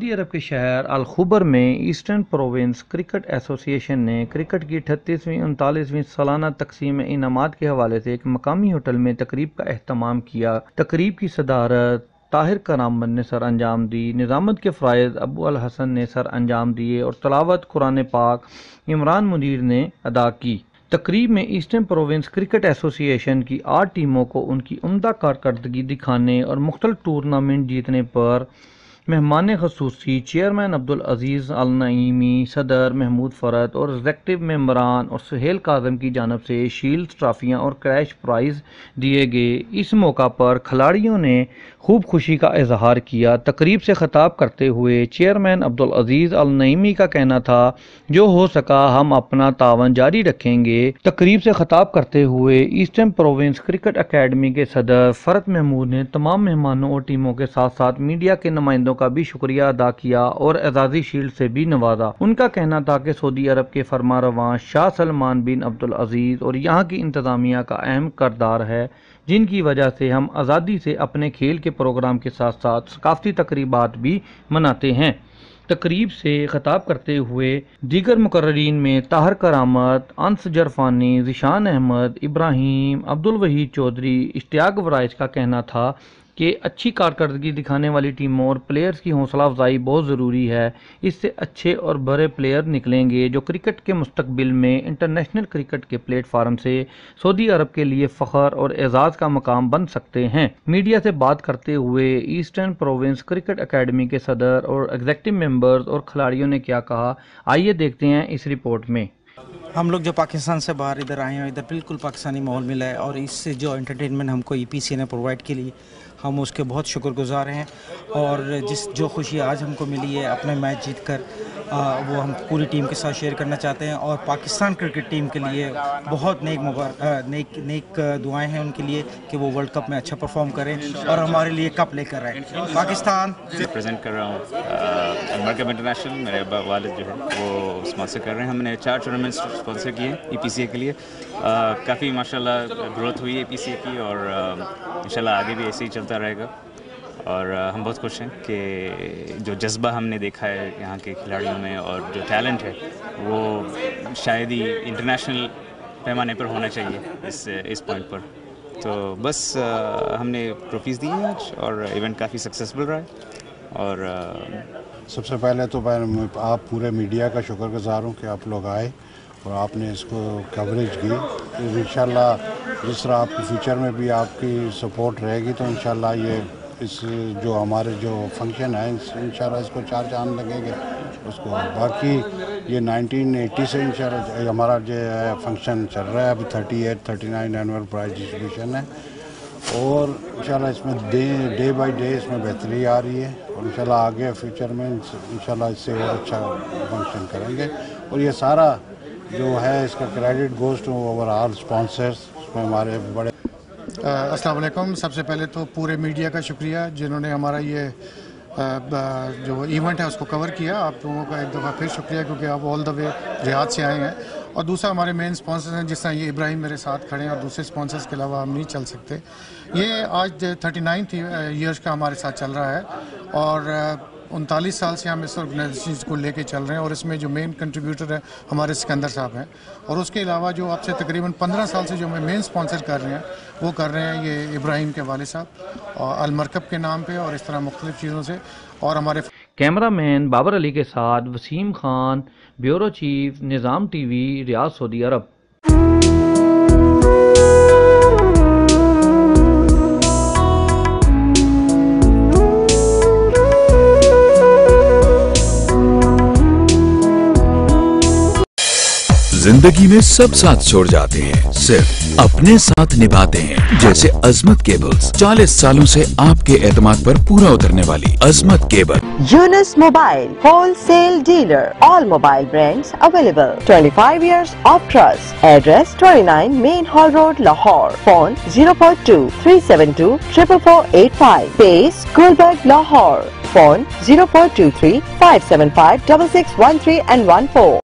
سعودی عرب کے شہر الخبر میں ایسٹرن پروونس کرکٹ ایسوسی ایشن نے کرکٹ کی اٹھتیسویں، انتالیسویں سالانہ تقسیم انعامات کے حوالے سے ایک مقامی ہوٹل میں تقریب کا اہتمام کیا۔ تقریب کی صدارت طاہر کرامبن نے سر انجام دی۔ نظامت کے فرائض ابو الحسن نے سر انجام دیے اور تلاوت قرآن پاک عمران منیر نے ادا کی۔ تقریب میں ایسٹرن پروونس کرکٹ ایسوسی ایشن کی آٹھ ٹیموں کو ان کی عمدہ کارکردگی دکھانے اور مختلف ٹورنامنٹ جیتنے پر مہمان خصوصی چیئرمین عبدالعزیز النعیمی، صدر محمود فرد اور ایگزیکٹو ممبران اور سہیل کاظم کی جانب سے شیلڈ ٹرافیاں اور کریش پرائز دیے گئے۔ اس موقع پر کھلاڑیوں نے خوب خوشی کا اظہار کیا۔ تقریب سے خطاب کرتے ہوئے چیئرمین عبدالعزیز النعیمی کا کہنا تھا، جو ہو سکا ہم اپنا تعاون جاری رکھیں گے۔ تقریب سے خطاب کرتے ہوئے ایسٹرن پروونس کرکٹ اکیڈمی کے صدر فرد محمود نے تمام مہمانوں اور ٹیموں کے ساتھ ساتھ میڈیا کے نمائندوں کا بھی شکریہ ادا کیا اور اعزازی شیلڈ سے بھی نوازا۔ ان کا کہنا تھا کہ سعودی عرب کے فرما رواں شاہ سلمان بن عبدالعزیز اور یہاں کی انتظامیہ کا اہم کردار ہے، جن کی وجہ سے ہم آزادی سے اپنے کھیل کے پروگرام کے ساتھ ساتھ ثقافتی تقریبات بھی مناتے ہیں۔ تقریب سے خطاب کرتے ہوئے دیگر مقررین میں طاہر کرامت، انس جرفانی ذیشان احمد، ابراہیم، عبدالوحید چودھری، اشتیاق ورائج کا کہنا تھا کہ اچھی کارکردگی دکھانے والی ٹیموں اور پلیئرز کی حوصلہ افزائی بہت ضروری ہے۔ اس سے اچھے اور بڑے پلیئر نکلیں گے جو کرکٹ کے مستقبل میں انٹرنیشنل کرکٹ کے پلیٹ فارم سے سعودی عرب کے لیے فخر اور اعزاز کا مقام بن سکتے ہیں۔ میڈیا سے بات کرتے ہوئے ایسٹرن پروونس کرکٹ اکیڈمی کے صدر اور ایگزیکٹو ممبرز اور کھلاڑیوں نے کیا کہا؟ آئیے دیکھتے ہیں اس رپورٹ میں۔ ہم لوگ جو پاکستان سے باہر ادھر آئے ہیں، ادھر بالکل پاکستانی ماحول ملا ہے اور اس سے جو انٹرٹینمنٹ ہم کو ای پی سی نے پرووائڈ کی لی ہم اس کے بہت شکر گزار ہیں اور جس جو خوشی آج ہم کو ملی ہے اپنے میچ جیت کر وہ ہم پوری ٹیم کے ساتھ شیئر کرنا چاہتے ہیں اور پاکستان کرکٹ ٹیم کے لیے بہت نیک نیک نیک دعائیں ہیں ان کے لیے کہ وہ ورلڈ کپ میں اچھا پرفارم کریں اور ہمارے لیے کپ لے کر رہے پاکستان۔ جی، پریزنٹ کر رہا ہوں۔ مرکب انٹرنیشنل میرے والد جو ہے وہ اسپانسر کر رہے ہیں۔ ہم نے چار ٹورنامنٹس اسپانسر کیے ای پی سی اے کے لیے۔ کافی ماشاء اللہ گروتھ ہوئی ہے پی سی اے کی اور ان شاء اللہ آگے بھی ایسے ہی چلتا رہے گا۔ اور ہم بہت خوش ہیں کہ جو جذبہ ہم نے دیکھا ہے یہاں کے کھلاڑیوں میں اور جو ٹیلنٹ ہے، وہ شاید ہی انٹرنیشنل پیمانے پر ہونا چاہیے اس اس پوائنٹ پر۔ تو بس ہم نے ٹرافیز دی ہیں آج اور ایونٹ کافی سکسیزفل رہا ہے۔ اور سب سے پہلے تو آپ پورے میڈیا کا شکر گزار ہوں کہ آپ لوگ آئے اور آپ نے اس کو کوریج کی۔ انشاءاللہ جس طرح آپ کے فیوچر میں بھی آپ کی سپورٹ رہے گی تو انشاءاللہ یہ اس جو ہمارے جو فنکشن ہے انشاءاللہ اس کو چار چاند لگیں گے۔ اس کو باقی یہ نائنٹین ایٹی سے انشاءاللہ ہمارا جو ہے فنکشن چل رہا ہے، ابھی thirty eight thirty nine annual prize distribution ہے۔ اور انشاءاللہ اس میں ڈے ڈے بائی ڈے اس میں بہتری آ رہی ہے۔ اور انشاءاللہ آگے فیوچر میں انشاءاللہ اس سے اور اچھا فنکشن کریں گے۔ اور یہ سارا جو ہے، اس کا credit goes to overall sponsors اس میں ہمارے بڑے السلام علیکم۔ سب سے پہلے تو پورے میڈیا کا شکریہ جنہوں نے ہمارا یہ جو ایونٹ ہے اس کو کور کیا۔ آپ لوگوں کا ایک دفعہ پھر شکریہ کیونکہ آپ آل دا وے ریاض سے آئے ہیں۔ اور دوسرا، ہمارے مین سپانسرز ہیں، جس طرح یہ ابراہیم میرے ساتھ کھڑے ہیں اور دوسرے سپانسرز کے علاوہ ہم نہیں چل سکتے۔ یہ آج تھرٹی نائنتھ ایئرس کا ہمارے ساتھ چل رہا ہے۔ اور انتالیس سال سے ہم اس آرگنائزیشن کو لے کے چل رہے ہیں اور اس میں جو مین کنٹریبیوٹر ہے ہمارے سکندر صاحب ہیں۔ اور اس کے علاوہ جو آپ سے تقریباً پندرہ سال سے جو ہمیں مین سپانسر کر رہے ہیں، وہ کر رہے ہیں یہ ابراہیم کے والد صاحب، اور المرکب کے نام پہ اور اس طرح مختلف چیزوں سے۔ اور ہمارے کیمرہ مین بابر علی کے ساتھ Waseem Khan bureau chief Nizam T V, Riyadh سعودی عرب۔ زندگی میں سب ساتھ چھوڑ جاتے ہیں، صرف اپنے ساتھ نبھاتے ہیں۔ جیسے عظمت کیبلز، چالیس سالوں سے آپ کے اعتماد پر پورا اترنے والی Azmat cable. Younis mobile, wholesale dealer, all mobile brands available. 25 years of trust address 29 main hall road, Lahore. Phone 042 372 44485 بیس گلبرگ، لاہور۔ Phone 0423 575 6613 and 14